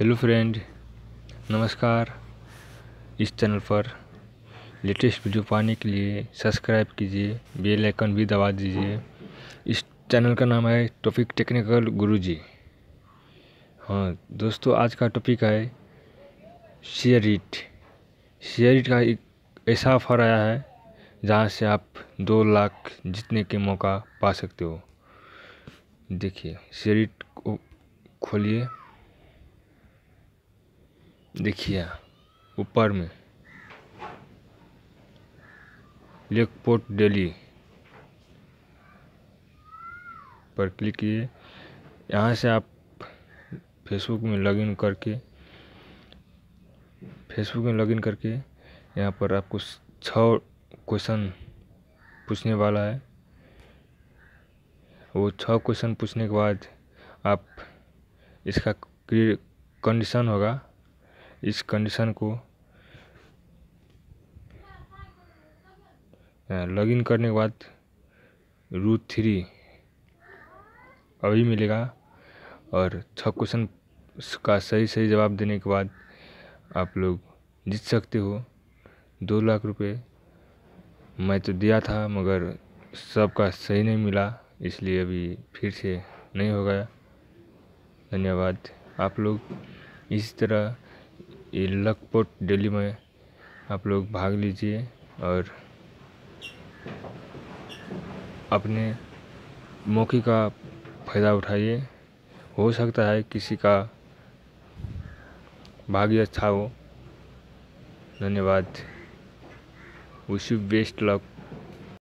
Hello friend नमस्कार। इस channel पर लेटेस्ट वीडियो पाने के लिए सब्सक्राइब कीजिए बेल आइकन भी दबा दीजिए। इस चैनल का नाम है टॉपिक टेक्निकल गुरुजी हाँ दोस्तों, आज का टॉपिक है शेयर शेयरिट शेयरिट का एक ऐसा ऑफ़र आया है, जहाँ से आप दो लाख जीतने के मौका पा सकते हो। देखिए शेयरिट को खोलिए। देखिए, ऊपर में। लेकपोर्ट डेली पर क्लिक किए यहाँ से आप फेसबुक में लॉगिन करके फेसबुक में लॉगिन करके यहाँ पर आपको छः क्वेश्चन पूछने वाला है। वो छः क्वेश्चन पूछने के बाद आप इसका कंडीशन होगा। इस कंडीशन को। लॉगिन करने के बाद रूट थ्री अभी मिलेगा और छः क्वेश्चन का सही सही जवाब देने के बाद आप लोग जीत सकते हो। दो लाख रुपए मैं तो दिया था, मगर सबका सही नहीं मिला, इसलिए अभी फिर से नहीं हो गया। धन्यवाद आप लोग। इसी तरह ये लकपोट डेली में आप लोग भाग लीजिए और अपने मौके का फ़ायदा उठाइए। हो सकता है किसी का भाग्य अच्छा हो। धन्यवाद। Wish you best luck